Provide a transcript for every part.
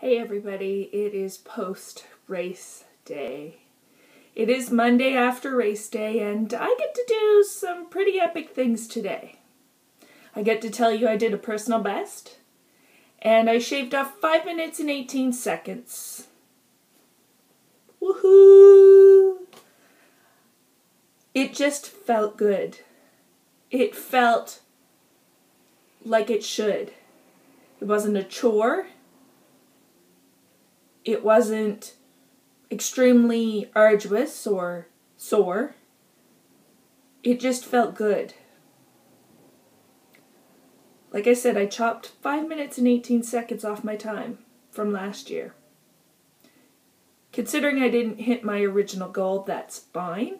Hey everybody, it is post race day. It is Monday after race day and I get to do some pretty epic things today. I get to tell you I did a personal best and I shaved off 5 minutes and 18 seconds. Woohoo! It just felt good. It felt like it should. It wasn't a chore it wasn't extremely arduous or sore. It just felt good. Like I said, I chopped 5 minutes and 18 seconds off my time from last year. Considering I didn't hit my original goal, that's fine.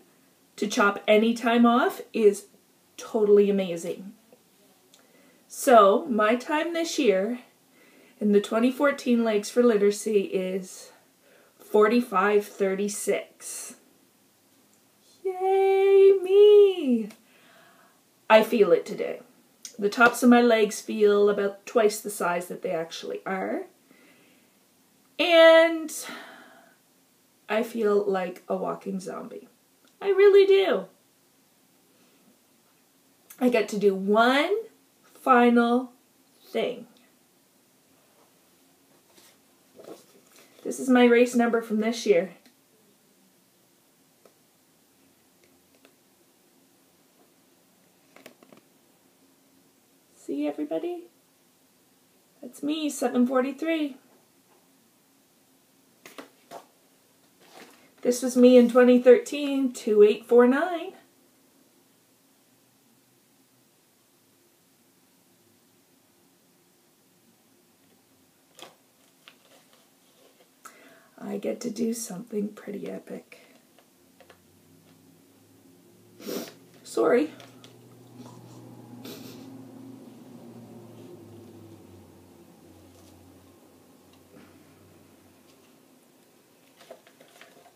To chop any time off is totally amazing. So, my time this year and the 2014 Legs for Literacy is 4536. Yay, me! I feel it today. The tops of my legs feel about twice the size that they actually are. And I feel like a walking zombie. I really do. I get to do one final thing. This is my race number from this year. See everybody? That's me, 743. This was me in 2013, 2849. I get to do something pretty epic. Sorry.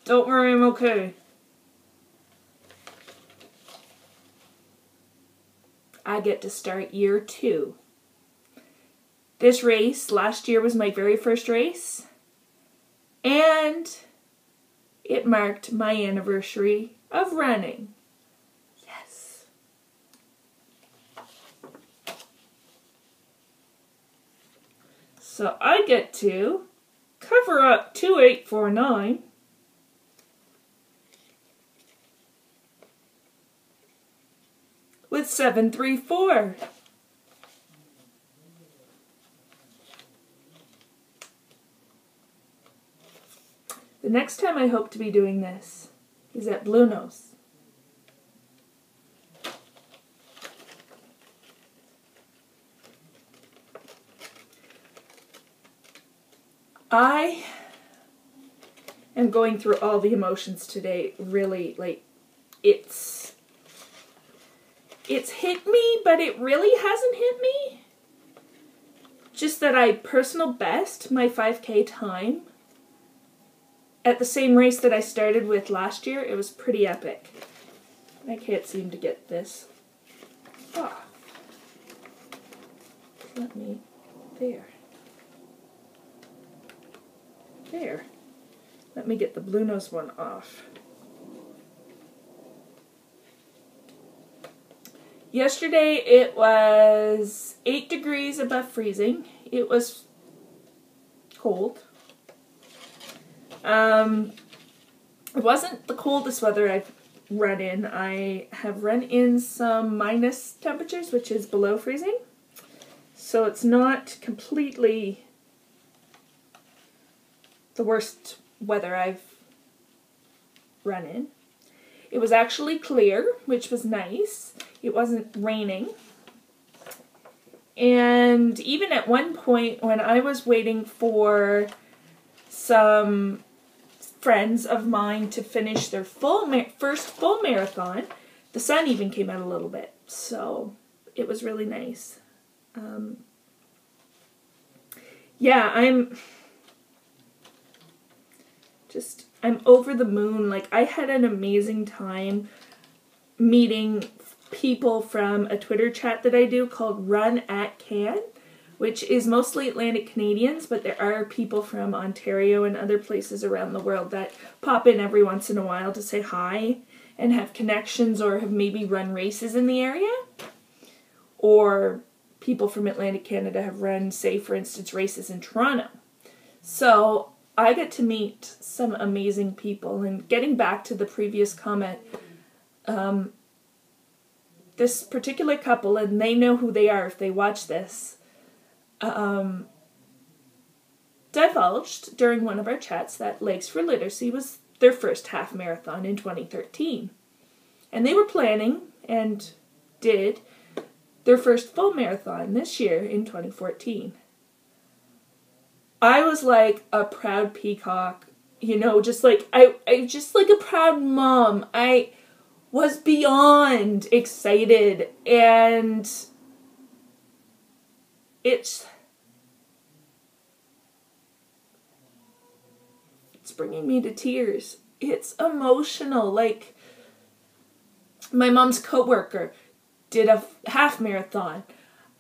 Don't worry, I'm okay. I get to start year two. This race last year was my very first race. And it marked my anniversary of running. Yes. So I get to cover up 2849 with 734. Next time I hope to be doing this is at Bluenose. I am going through all the emotions today. Really, like, it's it's hit me, but it really hasn't hit me. Just that I personal best my 5K time at the same race that I started with last year, it was pretty epic. I can't seem to get this off. Let me, there. There. Let me get the Bluenose one off. Yesterday it was 8 degrees above freezing. It was cold. Um, it wasn't the coldest weather I've run in. I have run in some minus temperatures, which is below freezing. So it's not completely the worst weather I've run in. It was actually clear, which was nice. It wasn't raining. And even at one point when I was waiting for some friends of mine to finish their full first full marathon. The sun even came out a little bit, so it was really nice. Um, yeah, I'm just I'm over the moon. Like I had an amazing time meeting people from a Twitter chat that I do called Run at Can, which is mostly Atlantic Canadians, but there are people from Ontario and other places around the world that pop in every once in a while to say hi and have connections or have maybe run races in the area. Or people from Atlantic Canada have run, say, for instance, races in Toronto. So I get to meet some amazing people. And getting back to the previous comment, um, this particular couple, and they know who they are if they watch this, um, divulged during one of our chats that Legs for Literacy was their first half marathon in 2013. And they were planning and did their first full marathon this year in 2014. I was like a proud peacock, you know, just like I, I just like a proud mom. I was beyond excited and it's it's bringing me to tears. It's emotional. Like my mom's coworker did a half marathon.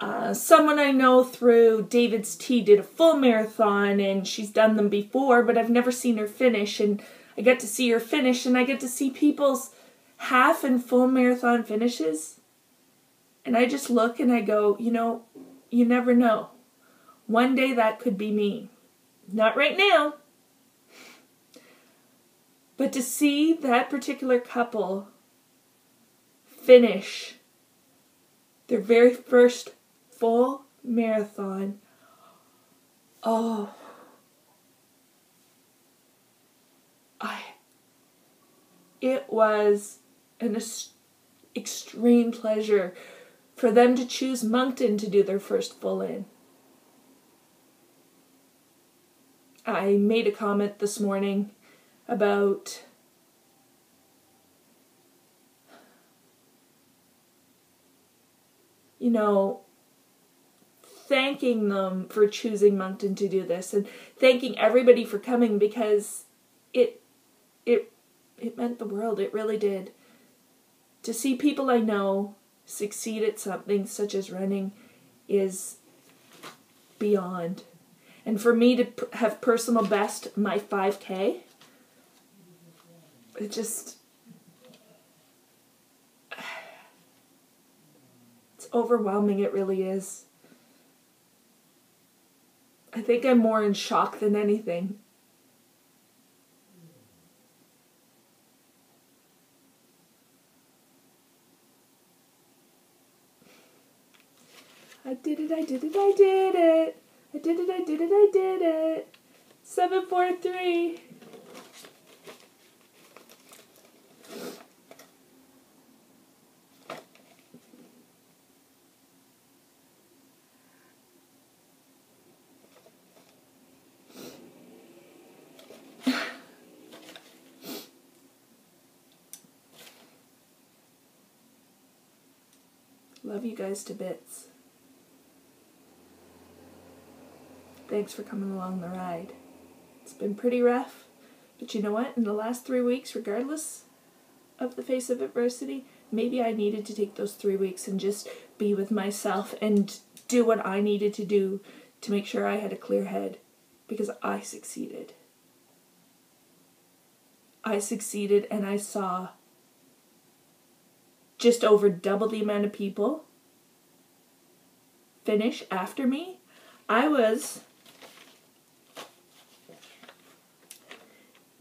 Uh, someone I know through David's Tea did a full marathon and she's done them before, but I've never seen her finish. And I get to see her finish and I get to see people's half and full marathon finishes. And I just look and I go, you know, you never know. One day that could be me. Not right now. But to see that particular couple finish their very first full marathon, oh, I, it was an extreme pleasure for them to choose Moncton to do their first full in. I made a comment this morning about you know thanking them for choosing Moncton to do this and thanking everybody for coming because it it it meant the world it really did to see people I know succeed at something such as running is beyond. And for me to have personal best my 5K, it just. It's overwhelming, it really is. I think I'm more in shock than anything. I did it, I did it, I did it. I did it, I did it, I did it. 743. Love you guys to bits. Thanks for coming along the ride. It's been pretty rough, but you know what? In the last three weeks, regardless of the face of adversity, maybe I needed to take those three weeks and just be with myself and do what I needed to do to make sure I had a clear head because I succeeded. I succeeded and I saw just over double the amount of people finish after me. I was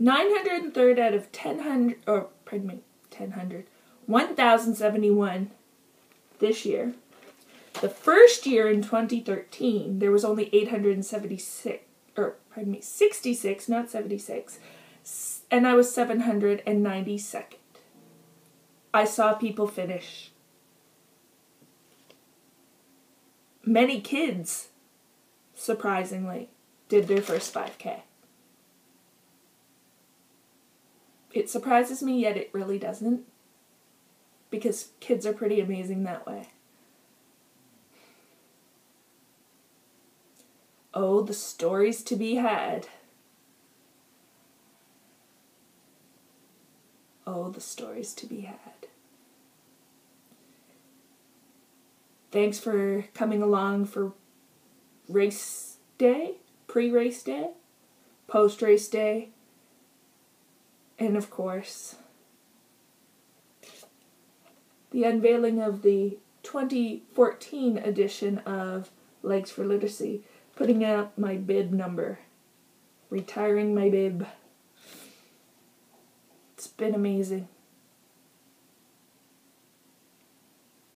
903rd out of 1000, or pardon me, 1000, 1071 this year. The first year in 2013, there was only 876, or pardon me, 66, not 76, and I was 792nd. I saw people finish. Many kids, surprisingly, did their first 5K. It surprises me, yet it really doesn't. Because kids are pretty amazing that way. Oh, the stories to be had. Oh, the stories to be had. Thanks for coming along for race day, pre race day, post race day, and of course, the unveiling of the 2014 edition of Legs for Literacy, putting out my bib number, retiring my bib. It's been amazing.